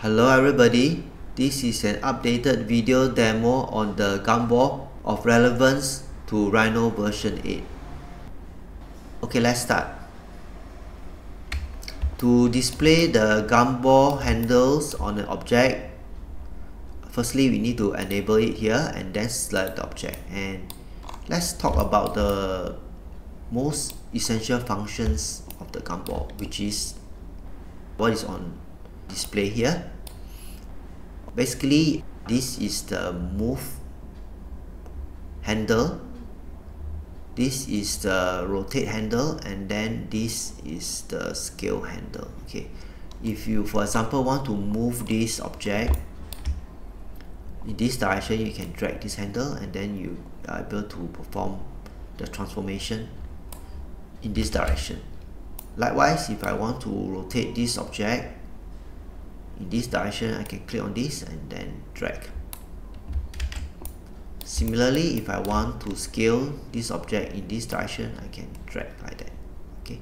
Hello everybody, this is an updated video demo on the gumball of relevance to Rhino version 8. Okay, let's start. To display the gumball handles on an object, firstly we need to enable it here and then select the object and let's talk about the most essential functions of the gumball which is what is on display here. Basically this is the move handle. This is the rotate handle and then this is the scale handle okay? If you for example want to move this object in this direction you can drag this handle and then you are able to perform the transformation in this direction. Likewise if I want to rotate this object in this direction I can click on this and then drag. Similarly if I want to scale this object in this direction I can drag like that okay?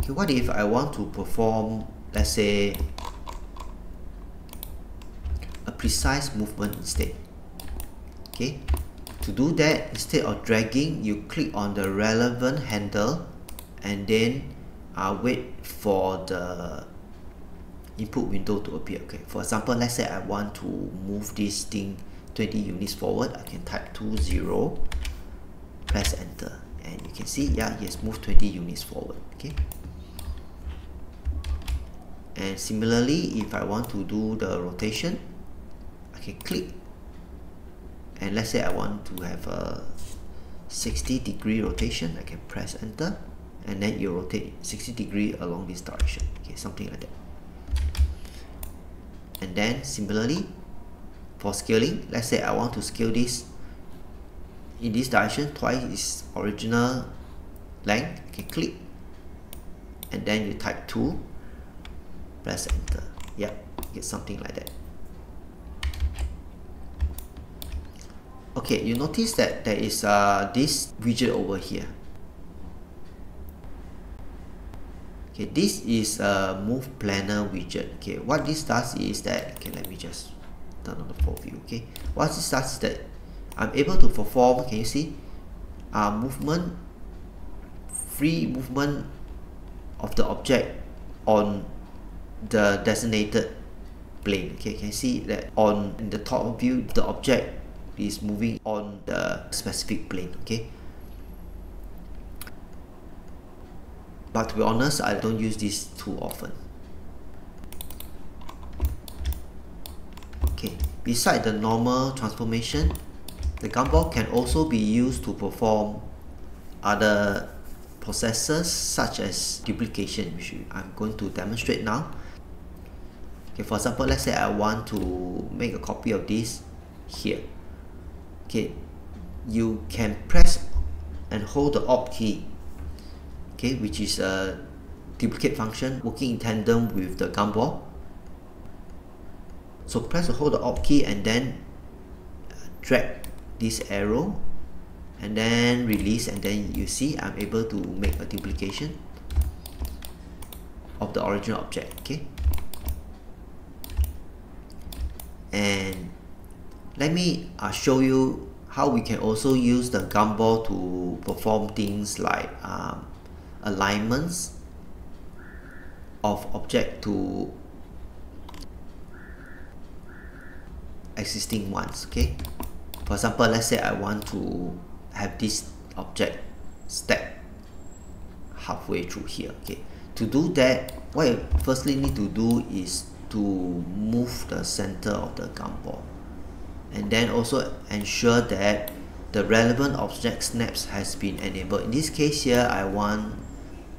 Okay what if I want to perform let's say a precise movement instead? Okay to do that instead of dragging you click on the relevant handle and then uh, wait for the input window to appear okay? For example let's say I want to move this thing 20 units forward I can type 20 press enter. And you can see yeah it has moved 20 units forward okay? And similarly if I want to do the rotation I can click. And let's say I want to have a 60 degree rotation I can press enter and then you rotate 60 degree along this direction. Okay something like that. And then similarly for scaling let's say I want to scale this in this direction twice its original length okay click. And then you type 2 press enter. Yep get something like that. Okay you notice that there is uh, this widget over here okay this is a move planar widget okay. What this does is that okay let me just turn on the full view okay. What this does is that I'm able to perform can you see uh, movement free movement of the object on the designated plane okay. Can you see that on in the top view the object is moving on the specific plane okay but to be honest I don't use this too often. Okay beside the normal transformation the gumball can also be used to perform other processes such as duplication which I'm going to demonstrate now. Okay for example let's say I want to make a copy of this here. Okay you can press and hold the Alt key okay which is a duplicate function working in tandem with the gumball so press and hold the Alt key and then drag this arrow and then release and then you see I'm able to make a duplication of the original object okay and let me uh, show you how we can also use the gumball to perform things like um, alignments of object to existing ones okay? For example let's say I want to have this object step halfway through here okay? To do that what you firstly need to do is to move the center of the gumball and then also ensure that the relevant object snaps has been enabled. In this case here I want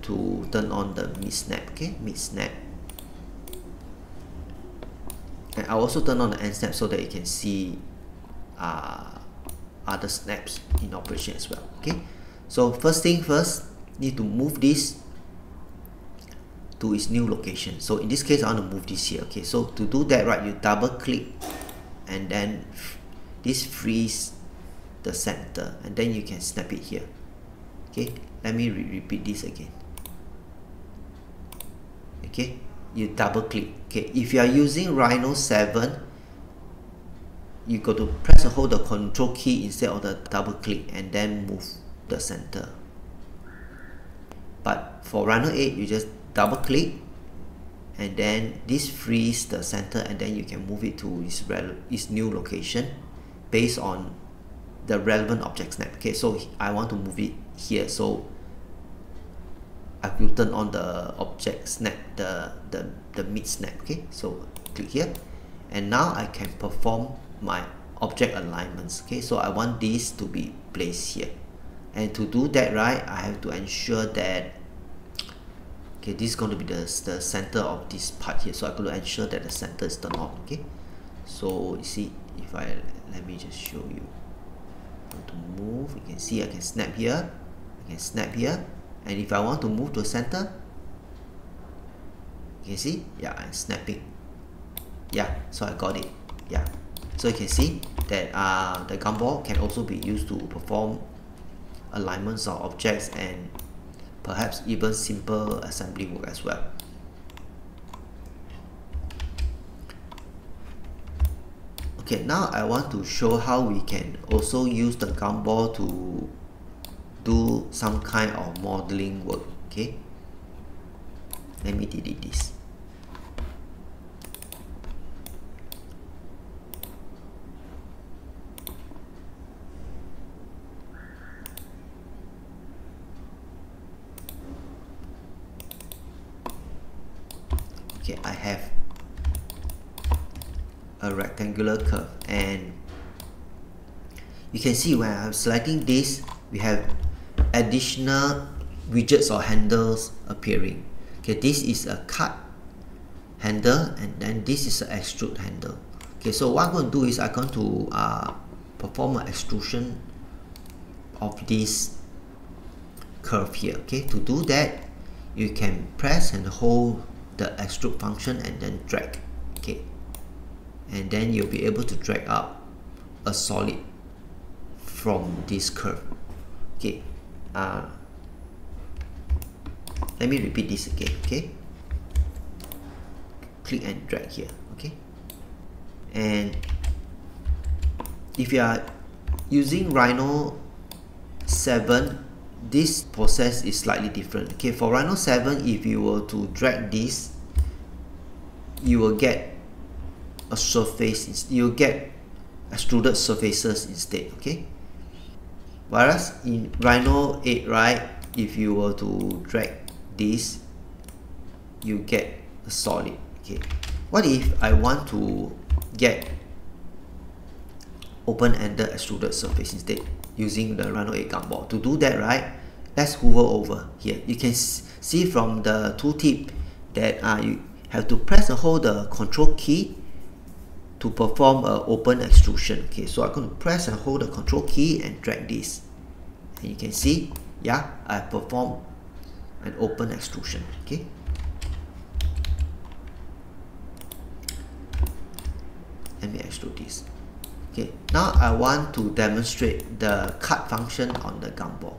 to turn on the mid snap okay? Mid snap. And I'll also turn on the end snap so that you can see uh, other snaps in operation as well okay? So first thing first need to move this to its new location. So in this case I want to move this here okay? So to do that right you double click and then this frees the center and then you can snap it here okay? Let me re repeat this again okay? You double click okay? If you are using Rhino 7 you got to press and hold the control key instead of the double click and then move the center. But for Rhino 8 you just double click and then this frees the center and then you can move it to its, its new location based on the relevant object snap okay? So I want to move it here. So I will turn on the object snap the the, the mid snap okay? So click here. And now I can perform my object alignments okay? So I want this to be placed here. And to do that right I have to ensure that okay this is going to be the, the center of this part here. So I'm going to ensure that the center is turned on okay? So you see if I let me just show you. To move? You can see I can snap here. I can snap here and if I want to move to the center you can see yeah I'm snapping. Yeah so I got it. Yeah. So you can see that uh, the gumball can also be used to perform alignments of objects and perhaps even simple assembly work as well. Okay now I want to show how we can also use the gumball to do some kind of modeling work okay? Let me delete this. Okay I have a rectangular curve and you can see when I'm selecting this we have additional widgets or handles appearing. Okay this is a cut handle and then this is an extrude handle. Okay so what I'm going to do is I'm going to uh, perform an extrusion of this curve here. Okay to do that you can press and hold the extrude function and then drag. Okay and then you'll be able to drag up a solid from this curve. Okay uh, let me repeat this again okay? Click and drag here okay? And if you are using Rhino 7 this process is slightly different okay? For Rhino 7 if you were to drag this you will get a surface you get extruded surfaces instead okay whereas in Rhino 8 right if you were to drag this you get a solid okay. What if I want to get open-ended extruded surface instead using the Rhino 8 gumball to do that right let's hover over here. You can see from the tooltip that uh, you have to press and hold the control key to perform an open extrusion. Okay so I'm going to press and hold the control key and drag this. And you can see yeah I perform an open extrusion okay? Let me extrude this. Okay now I want to demonstrate the cut function on the gumball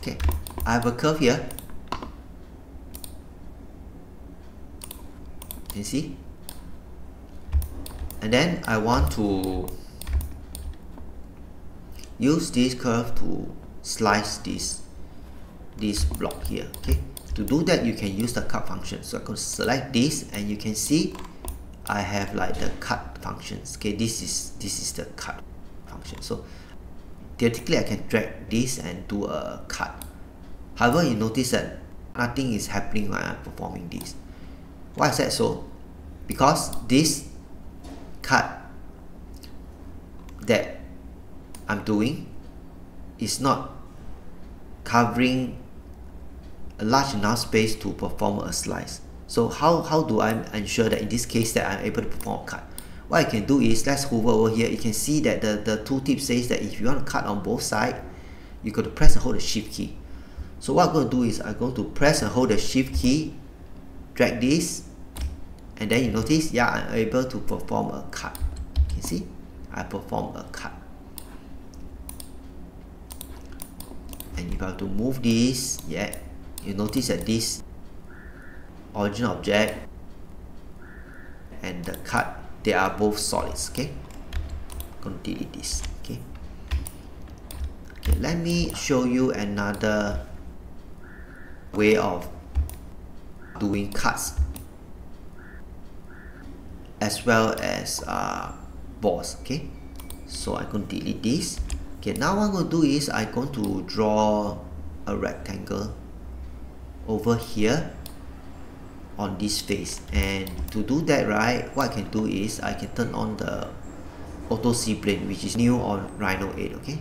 okay I have a curve here you see? And then I want to use this curve to slice this this block here okay? To do that you can use the cut function. So I can select this and you can see I have like the cut functions okay? This is this is the cut function. So theoretically I can drag this and do a cut however you notice that nothing is happening when I'm performing this. Why is that so? Because this cut that I'm doing is not covering a large enough space to perform a slice. So how, how do I ensure that in this case that I'm able to perform a cut? What I can do is let's hover over here. You can see that the, the tooltip says that if you want to cut on both sides you to press and hold the shift key so what I'm going to do is I'm going to press and hold the shift key drag this and then you notice yeah I'm able to perform a cut. You see? I perform a cut. And if I have to move this yeah you notice that this original object and the cut they are both solids okay? Going to delete this okay? Okay let me show you another way of doing cuts as well as uh, balls okay? So I'm going to delete this. Okay now what I'm going to do is I'm going to draw a rectangle over here on this face. And to do that right what I can do is I can turn on the auto C-plane which is new on Rhino 8 okay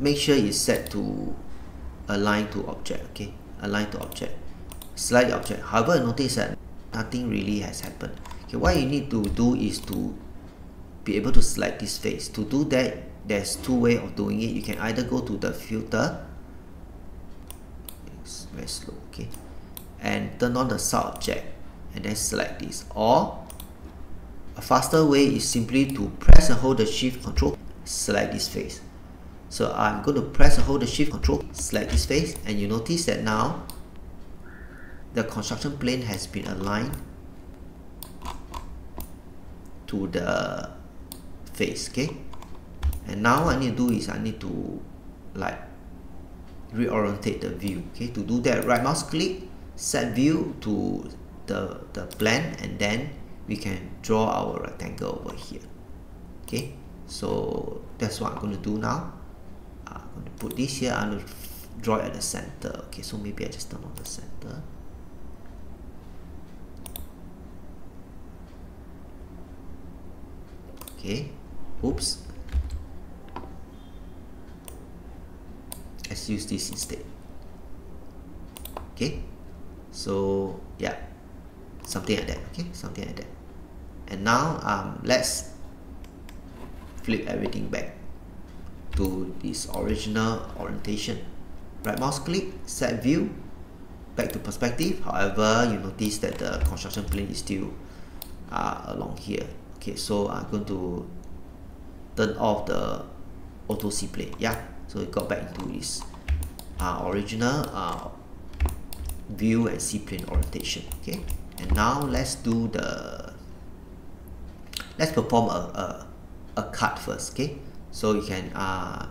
make sure it's set to align to object okay? Align to object. The object. However notice that nothing really has happened. Okay what you need to do is to be able to select this face to do that there's two way of doing it. You can either go to the filter. It's very slow okay? And turn on the subject and then select this. Or a faster way is simply to press and hold the shift control select this face so I'm going to press and hold the shift control, select this face, and you notice that now the construction plane has been aligned to the face, okay? And now what I need to do is I need to like reorientate the view, okay? To do that, right mouse click, set view to the, the plan, and then we can draw our rectangle over here, okay? So that's what I'm going to do now. I'm going to put this here I'm going to draw it at the center. Okay so maybe I just turn on the center. Okay oops. Let's use this instead. Okay so yeah something like that okay something like that. And now um, let's flip everything back to this original orientation. Right mouse click, set view, back to perspective. However, you notice that the construction plane is still uh, along here. Okay, so I'm going to turn off the auto C plane. Yeah, so it got back into this uh, original uh, view and C plane orientation. Okay, and now let's do the let's perform a, a, a cut first. Okay so you can uh,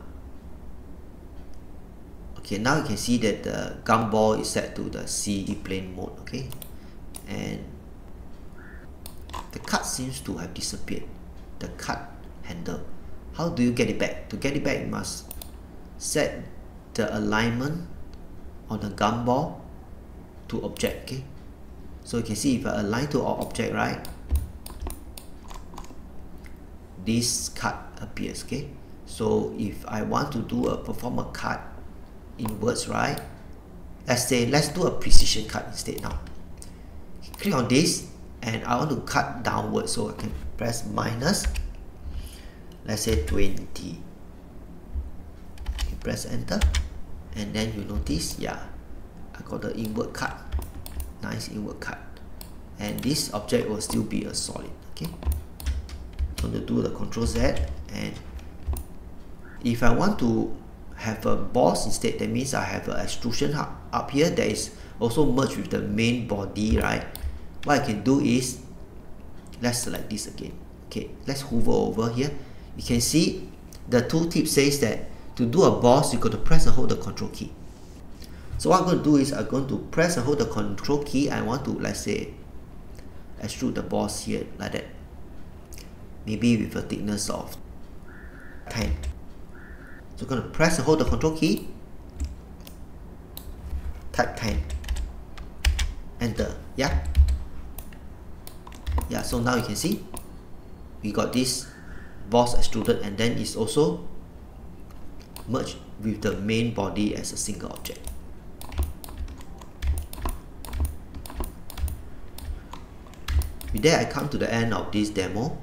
okay now you can see that the gumball is set to the C plane mode okay? And the cut seems to have disappeared the cut handle. How do you get it back? To get it back you must set the alignment on the gumball to object okay? So you can see if I align to our object right this cut appears okay? So if I want to do a perform a cut inwards right? Let's say let's do a precision cut instead now. Click on this and I want to cut downwards so I can press minus let's say 20 you press enter and then you notice yeah I got the inward cut nice inward cut and this object will still be a solid okay I'm going to do the control Z and if I want to have a boss instead that means I have an extrusion up here that is also merged with the main body right? What I can do is let's select this again. Okay let's hover over here. You can see the tooltip says that to do a boss you got to press and hold the control key. So what I'm going to do is I'm going to press and hold the control key. I want to let's say extrude the boss here like that maybe with a thickness of 10 so I'm going to press and hold the control key. Type 10 enter yeah? Yeah so now you can see we got this boss extruded and then it's also merged with the main body as a single object. With that I come to the end of this demo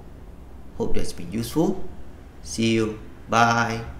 hope that's been useful. See you. Bye